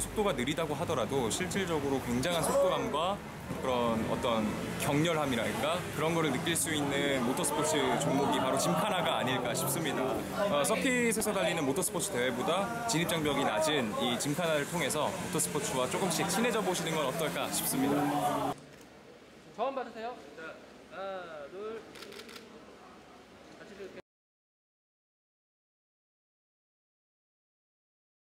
속도가 느리다고 하더라도 실질적으로 굉장한 속도감과 그런 어떤 격렬함이랄까 그런 거를 느낄 수 있는 모터스포츠 종목이 바로 짐카나가 아닐까 싶습니다. 어, 서킷에서 달리는 모터스포츠 대회보다 진입 장벽이 낮은 이 짐카나를 통해서 모터스포츠와 조금씩 친해져 보시는 건 어떨까 싶습니다. 저음 받으세요. 하나,